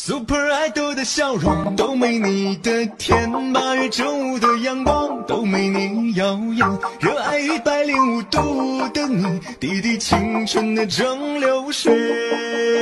Super Idol 的笑容都没你的甜，八月正午的阳光都没你耀眼，热爱一百零五度的你，滴滴青春的蒸馏水。